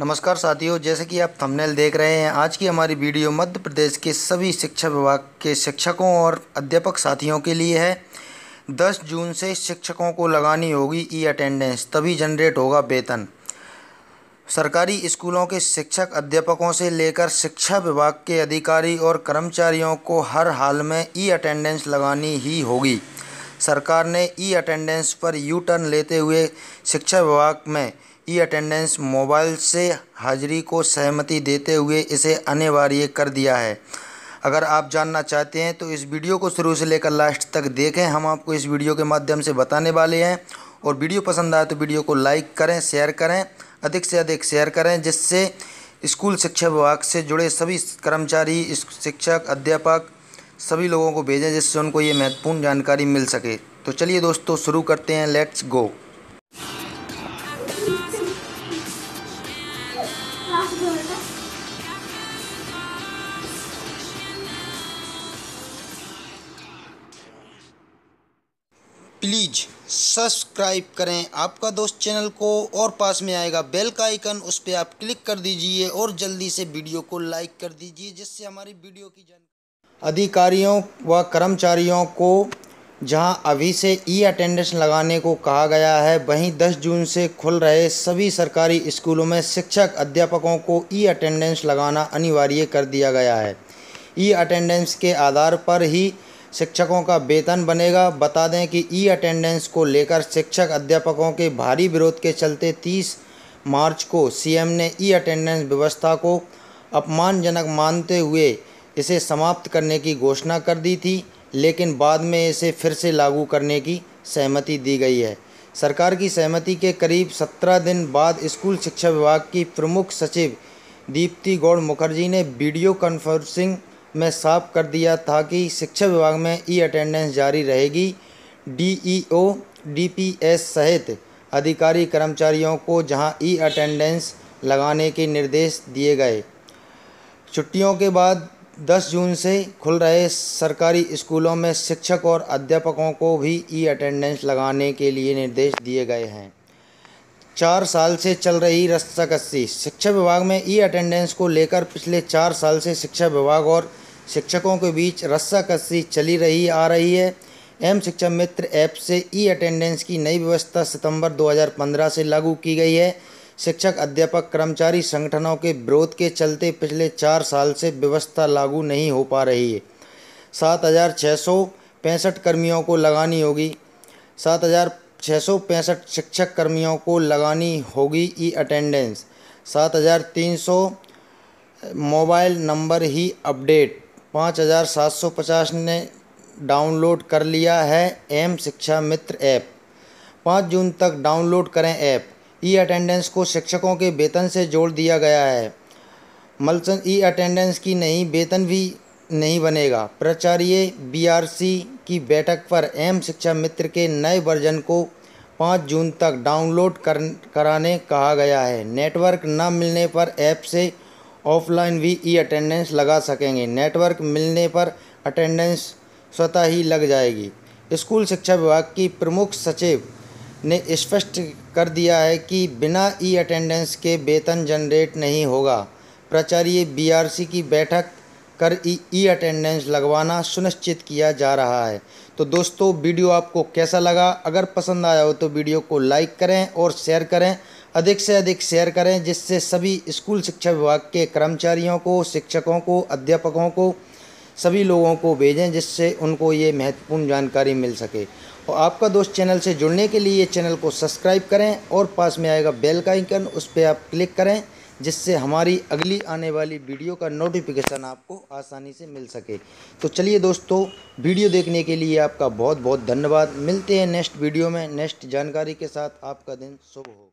नमस्कार साथियों, जैसे कि आप थंबनेल देख रहे हैं, आज की हमारी वीडियो मध्य प्रदेश के सभी शिक्षा विभाग के शिक्षकों और अध्यापक साथियों के लिए है। 10 जून से शिक्षकों को लगानी होगी ई अटेंडेंस तभी जनरेट होगा वेतन। सरकारी स्कूलों के शिक्षक अध्यापकों से लेकर शिक्षा विभाग के अधिकारी और कर्मचारियों को हर हाल में ई अटेंडेंस लगानी ही होगी। सरकार ने ई अटेंडेंस पर यू टर्न लेते हुए शिक्षा विभाग में ई अटेंडेंस मोबाइल से हाजिरी को सहमति देते हुए इसे अनिवार्य कर दिया है। अगर आप जानना चाहते हैं तो इस वीडियो को शुरू से लेकर लास्ट तक देखें। हम आपको इस वीडियो के माध्यम से बताने वाले हैं। और वीडियो पसंद आए तो वीडियो को लाइक करें, शेयर करें, अधिक से अधिक शेयर करें, जिससे स्कूल शिक्षा विभाग से जुड़े सभी कर्मचारी शिक्षक, अध्यापक सभी लोगों को भेजें जिससे उनको ये महत्वपूर्ण जानकारी मिल सके। तो चलिए दोस्तों, शुरू करते हैं। लेट्स गो प्लीज़ सब्सक्राइब करें आपका दोस्त चैनल को और पास में आएगा बेल का आइकन उस पर आप क्लिक कर दीजिए और जल्दी से वीडियो को लाइक कर दीजिए जिससे हमारी वीडियो की जानकारी अधिकारियों व कर्मचारियों को, जहाँ अभी से ई अटेंडेंस लगाने को कहा गया है, वहीं 10 जून से खुल रहे सभी सरकारी स्कूलों में शिक्षक अध्यापकों को ई अटेंडेंस लगाना अनिवार्य कर दिया गया है। ई अटेंडेंस के आधार पर ही शिक्षकों का वेतन बनेगा। बता दें कि ई अटेंडेंस को लेकर शिक्षक अध्यापकों के भारी विरोध के चलते 30 मार्च को सीएम ने ई अटेंडेंस व्यवस्था को अपमानजनक मानते हुए इसे समाप्त करने की घोषणा कर दी थी, लेकिन बाद में इसे फिर से लागू करने की सहमति दी गई है। सरकार की सहमति के करीब सत्रह दिन बाद स्कूल शिक्षा विभाग की प्रमुख सचिव दीप्ति गौड़ मुखर्जी ने वीडियो कॉन्फ्रेंसिंग में साफ़ कर दिया था कि शिक्षा विभाग में ई अटेंडेंस जारी रहेगी। डीईओ, डीपीएस सहित अधिकारी कर्मचारियों को जहाँ ई अटेंडेंस लगाने के निर्देश दिए गए। छुट्टियों के बाद 10 जून से खुल रहे सरकारी स्कूलों में शिक्षक और अध्यापकों को भी ई अटेंडेंस लगाने के लिए निर्देश दिए गए हैं। चार साल से चल रही रस्साकस्सी। शिक्षा विभाग में ई अटेंडेंस को लेकर पिछले चार साल से शिक्षा विभाग और शिक्षकों के बीच रस्साकस्सी चली रही, आ रही है। एम शिक्षा मित्र ऐप से ई अटेंडेंस की नई व्यवस्था सितंबर 2015 से लागू की गई है। शिक्षक, अध्यापक, कर्मचारी संगठनों के विरोध के चलते पिछले चार साल से व्यवस्था लागू नहीं हो पा रही है। सात हज़ार छः सौ पैंसठ कर्मियों को लगानी होगी। सात हज़ार छः सौ पैंसठ शिक्षक कर्मियों को लगानी होगी ई अटेंडेंस। सात हज़ार तीन सौ मोबाइल नंबर ही अपडेट। पाँच हज़ार सात सौ पचास ने डाउनलोड कर लिया है एम शिक्षा मित्र ऐप। पाँच जून तक डाउनलोड करें ऐप। ई अटेंडेंस को शिक्षकों के वेतन से जोड़ दिया गया है। मलसन ई अटेंडेंस की नहीं, वेतन भी नहीं बनेगा। प्राचार्य बीआरसी की बैठक पर एम शिक्षा मित्र के नए वर्जन को पाँच जून तक डाउनलोड कर, कराने कहा गया है। नेटवर्क न मिलने पर ऐप से ऑफलाइन भी ई अटेंडेंस लगा सकेंगे। नेटवर्क मिलने पर अटेंडेंस स्वतः ही लग जाएगी। स्कूल शिक्षा विभाग की प्रमुख सचिव ने स्पष्ट कर दिया है कि बिना ई अटेंडेंस के वेतन जनरेट नहीं होगा। प्राचार्य बीआरसी की बैठक कर ई अटेंडेंस लगवाना सुनिश्चित किया जा रहा है। तो दोस्तों, वीडियो आपको कैसा लगा? अगर पसंद आया हो तो वीडियो को लाइक करें और शेयर करें। अधिक से अधिक शेयर करें, जिससे सभी स्कूल शिक्षा विभाग के कर्मचारियों को, शिक्षकों को, अध्यापकों को सभी लोगों को भेजें जिससे उनको ये महत्वपूर्ण जानकारी मिल सके। और आपका दोस्त चैनल से जुड़ने के लिए चैनल को सब्सक्राइब करें और पास में आएगा बेल का आइकन, उस पर आप क्लिक करें, जिससे हमारी अगली आने वाली वीडियो का नोटिफिकेशन आपको आसानी से मिल सके। तो चलिए दोस्तों, वीडियो देखने के लिए आपका बहुत बहुत धन्यवाद। मिलते हैं नेक्स्ट वीडियो में। नेक्स्ट जानकारी के साथ आपका दिन शुभ हो।